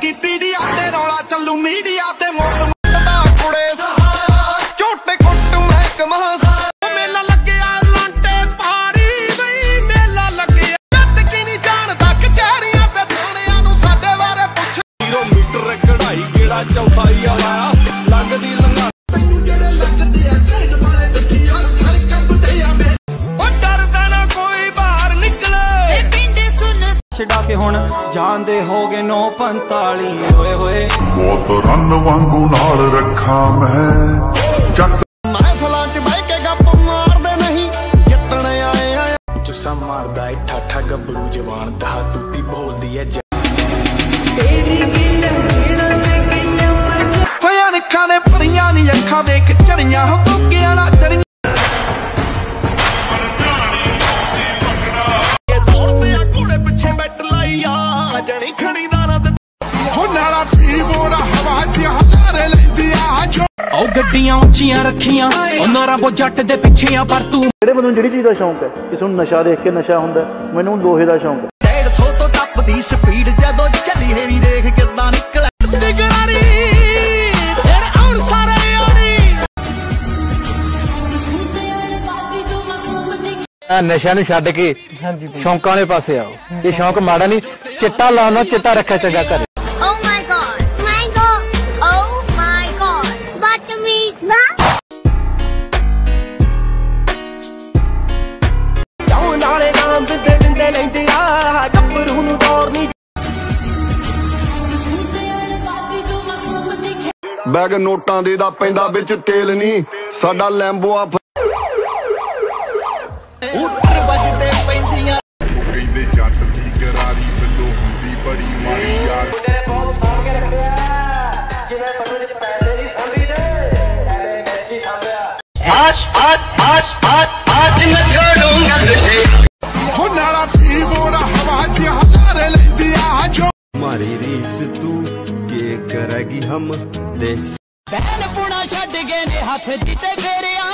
ਕੀਤੀ ਦੀ ਆਤੇ ਰੌਲਾ ਚੱਲੂ ਮੀਡੀਆ ਤੇ ਮੋਟ ਮੁੱਟਦਾ ਕੁੜੇ ਝੋਟੇ ਕੁੱਟ ਮੈਂ ਕਮਾ ਮੇਲਾ ਲੱਗਿਆ ਲਾਂਟੇ ਪਾਰੀ ਬਈ, ਮੇਲਾ ਲੱਗਿਆ। ਕੱਟ ਕੀ ਨਹੀਂ ਜਾਣਦਾ ਕਚਹਿਰੀਆਂ ਤੇ ਥਾਣਿਆਂ ਨੂੰ ਸਾਡੇ ਬਾਰੇ ਪੁੱਛ। ਕਿਲੋਮੀਟਰ ਕਢਾਈ ਕਿਹੜਾ ਚੌਥਾਈ ਆਲਾ ਲੰਗਦੀ ਲੰਗਾ ਹੋ ਗਏ 945 ਓਏ ਹੋਏ। ਬਹੁਤ ਰਨ ਵਾਂਗੂ ਨਾਲ ਰੱਖਾਂ ਮੈਂ। ਜੱਟ ਮਹਿਫਲਾਂ 'ਚ ਬਹਿ ਕੇ ਗੱਪ ਮਾਰਦੇ ਨਹੀਂ। ਜਿੱਤਣ ਆਏ ਆ। ਚੁੱਸਾ ਮਾਰਦਾ ਏ ਠਾਠਾ ਗੱਭਰੂ ਜਵਾਨ ਦਾ ਤੂਤੀ ਬੋਲਦੀ ਏ ਜ- ਹੋਇਆ ਨਿੱਖਾਂ ਨੇ ਭਰੀਆਂ ਨੀ ਅੱਖਾਂ ਦੇਖ ਚੜੀਆਂ ਹੋ ਕੋਕਿਆਂ ਨਾਲ ਗੱਡੀਆਂ ਉੱਚੀਆਂ ਰੱਖੀਆਂ। ਉਹਨਾਂ ਰੱਬੋ ਜੱਟ ਦੇ ਪਿੱਛੇ ਆ ਪਰ ਤੂੰ ਜਿਹੜੇ ਬੰਦੇ ਨੂੰ ਜਿਹੜੀ ਚੀਜ਼ ਦਾ ਸ਼ੌਂਕ ਹੈ? ਕਿਸੇ ਨੂੰ ਨਸ਼ਾ ਦੇਖ ਕੇ ਨਸ਼ਾ ਹੁੰਦਾ ਮੈਨੂੰ ਲੋਹੇ ਦਾ ਸ਼ੌਂਕ ਹੈ। 150 ਤੋਂ ਟੱਪਦੀ ਸਪੀਡ ਜਦੋਂ ਚੱਲੀ ਹੇਰੀ ਦੇਖ ਕਿੱਦਾਂ ਨਿਕਲ ਦਿਗਰਾਰੀ ਫਿਰ ਆਉਣ ਸਾਰੇ ਆਉਣੀ। ਆ ਨਸ਼ਿਆਂ ਨੂੰ ਛੱਡ ਕੇ ਸ਼ੌਂਕਾਂ ਵਾਲੇ ਪਾਸੇ ਆਓ। ਇਹ ਸ਼ੌਂਕ ਮਾੜਾ ਨਹੀਂ ਚਿੱਟਾ ਲਾਉਣਾ ਚਿੱਟਾ ਰੱਖਿਆ ਚੰਗਾ ਘਰੇ। ਬੈਗ ਨੋਟਾਂ ਦੇ ਦਾ ਪੈਂਦਾ ਵਿੱਚ ਤੇਲ ਨਹੀਂ ਸਾਡਾ ਲੈਂਬੋ ਆ ਉੱਟਰ ਵੱਜਦੇ ਪੈਂਦੀਆਂ। ਕਹਿੰਦੇ ਜੱਟ ਦੀ ਗਰਾਰੀ ਵੱਲੋਂ ਹੁੰਦੀ ਬੜੀ ਮਾੜੀ ਯਾਰ ਹੋ। ਨਾਲਾ ਪੀ ਮੋੜਾ ਹਵਾ ਦੀ ਹਲਾਰੇ ਲੈਂਦੀ ਆ ਜੋ ਮਾਰੀ ਰੀਸ ਤੂੰ ਕੀ ਕਰੇਗੀ ਹਮ ਦੇਸ ਬੈਨ ਪੁਣਾ ਛੱਡ ਗਏ ਨੇ ਹੱਥ ਦਿੱਤੇ ਫੇਰਿਆ।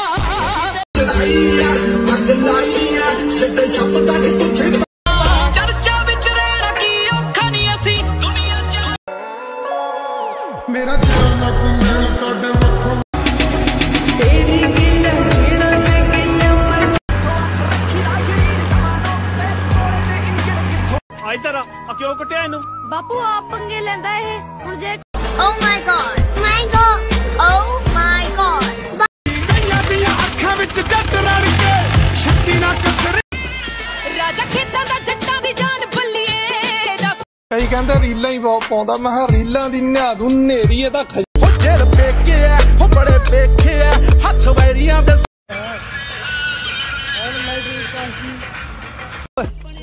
ਚਰਚਾ ਵਿੱਚ ਰਹਿਣਾ ਕੀ ਔਖਾ ਨਹੀਂ ਅਸੀਂ ਦੁਨੀਆ 'ਚ ਮੇਰਾ ਦਿਲ ਨਾ ਕੁੰਨੇ ਸਾਡੇ ਵੱਖੋਂ ਬਾਪੂ ਆਪ ਪੰਗੇ ਲੈਂਦਾ ਇਹ। ਹੁਣ ਜੇ Oh my god. Mango. Oh my god. ਕਈਆਂ ਦੀਆਂ ਅੱਖਾਂ ਵਿੱਚ ਜੱਟ ਰੜ ਕੇ ਛੱਤੀ ਨਾ ਕਸਰ ਰਾਜਾ ਖੇਤਾਂ ਦਾ ਜੱਟਾਂ ਦੀ ਜਾਨ ਬੱਲੀਏ ਦੱਸ ਕਈ ਕਹਿੰਦੇ ਰੀਲਾਂ ਹੀ ਬਹੁਤ ਪਾਉਂਦਾ ਮੈਂ ਕਿਹਾ ਰੀਲਾਂ ਦੀ ਨਿਆ ਦੂੰ ਨੇਰੀ ਇਹਦਾ ਖ ਹੋ ਜੇਲ ਫੇਕੇ ਐ ਹੋ ਬੜੇ ਪੇਖੇ ਐ ਹੱਥ ਵੈਰੀਆਂ ਦੇ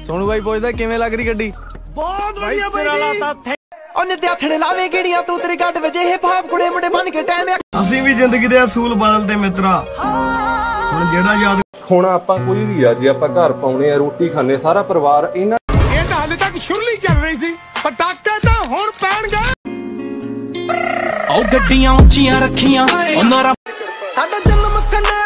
ਸੋਨੂ ਬਾਈ ਪੁੱਛਦਾ ਕਿਵੇਂ ਲੱਗ ਰਹੀ ਗੱਡੀ ਬਹੁਤ ਵਧੀਆ ਬਈ ਉਹਨੇ ਤੇ ਹੱਥ ਨੇ ਲਾਵੇਂ ਗੇੜੀਆਂ ਤੂੰ ਤੇਰੀ ਗੱਡ ਵਜੇ ਇਹ ਭਾਪ ਕੁੜੇ ਮੁੰਡੇ ਬਣ ਕੇ ਟਾਈਮ ਅਸੀਂ ਵੀ ਜ਼ਿੰਦਗੀ ਦੇ ਅਸੂਲ ਬਦਲਦੇ ਮਿੱਤਰਾ। ਹੁਣ ਜਿਹੜਾ ਯਾਦ ਖੋਣਾ ਆਪਾਂ ਕੋਈ ਵੀ ਆ ਜੇ ਆਪਾਂ ਘਰ ਪਾਉਣੇ ਆ ਰੋਟੀ ਖਾਣੇ ਸਾਰਾ ਪਰਿਵਾਰ ਇਹਨਾਂ ਇਹ ਤਾਂ ਹਾਲੇ ਤੱਕ ਸ਼ੁਰਲੀ ਚੱਲ ਰਹੀ ਸੀ। ਪਟਾਕੇ ਤਾਂ ਹੁਣ ਪੈਣਗੇ। ਆਓ ਗੱਡੀਆਂ ਉੱਚੀਆਂ ਰੱਖੀਆਂ ਉਹਨਾਂ ਸਾਡਾ ਜਨਮ ਖੰਡੇ